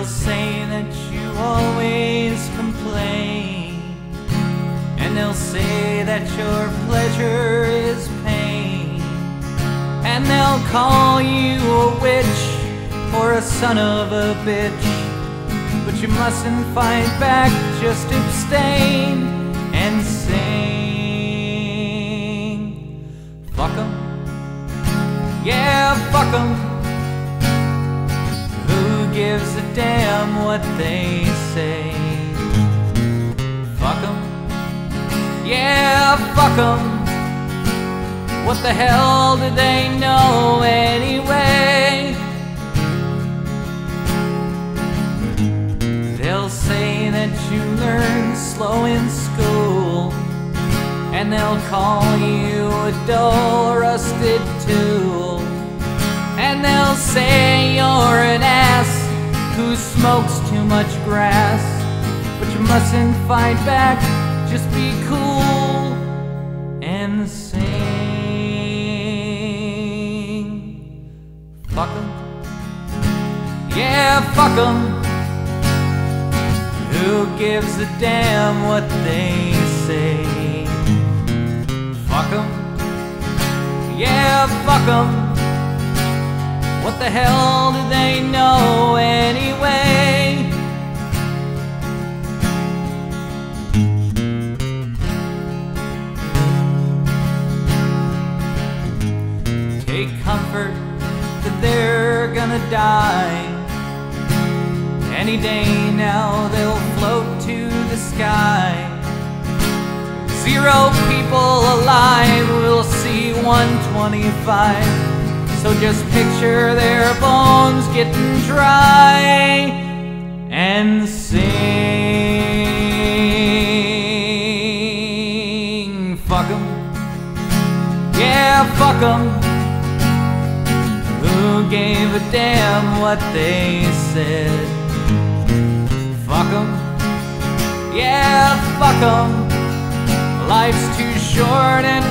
They'll say that you always complain, and they'll say that your pleasure is pain, and they'll call you a witch or a son of a bitch. But you mustn't fight back, just abstain and sing. Fuck 'em. Yeah, fuck 'em damn what they say? Fuck 'em. Yeah, fuck 'em. What the hell do they know anyway? They'll say that you learn slow in school, and they'll call you a dull, rusted tool. And they'll say who smokes too much grass. But you mustn't fight back, just be cool and sing. Fuck 'em. Yeah, fuck 'em. Who gives a damn what they say? Fuck 'em. Yeah, fuck 'em. What the hell do they know anyway? Take comfort that they're gonna die. Any day now they'll float to the sky. Zero people alive will see 125. So just picture their bones getting dry and sing. Fuck 'em. Yeah, fuck 'em. Who gave a damn what they said? Fuck Fuck 'em. Yeah, fuck fuck 'em. Life's too short and